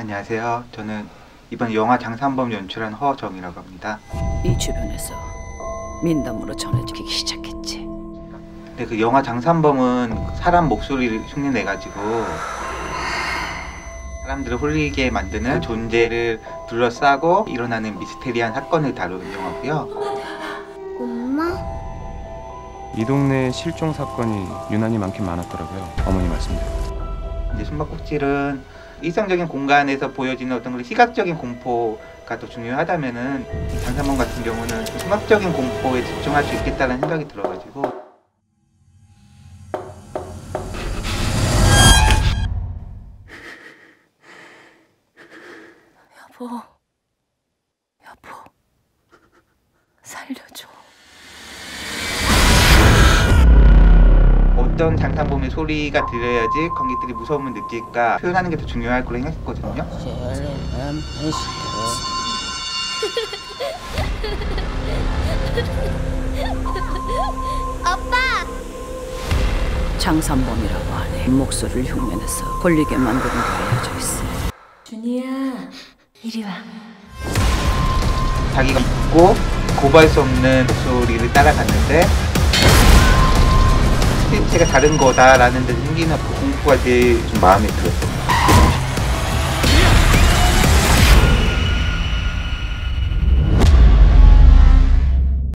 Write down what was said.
안녕하세요. 저는 이번 영화 장산범 연출한 허정이라고 합니다. 이 주변에서 민담으로 전해지기 시작했지. 근데 그 영화 장산범은 사람 목소리를 흉내내 가지고 사람들을 홀리게 만드는 그 존재를 둘러싸고 일어나는 미스테리한 사건을 다루는 영화고요. 엄마? 이 동네에 실종 사건이 유난히 많긴 많았더라고요. 어머니 말씀대로. 이제 숨바꼭질은 일상적인 공간에서 보여지는 어떤 그런 시각적인 공포가 더 중요하다면은 이 장산범 같은 경우는 좀 시각적인 공포에 집중할 수 있겠다는 생각이 들어가지고 여보, 여보, 살려줘. 어떤 장산범의 소리가 들려야지 관객들이 무서움을 느낄까 표현하는 게 더 중요할 거라 생각했거든요. 장산범이라고 하네. 목소리를 흉내내서 홀리게 만드는 게 알려져 있어. 준이야, 이리 와. 자기가 묻고 고발 수 없는 목소리를 따라갔는데 실체가 다른 거다라는 데 생기는 그 공포가 제일 좀 마음에 들었어요.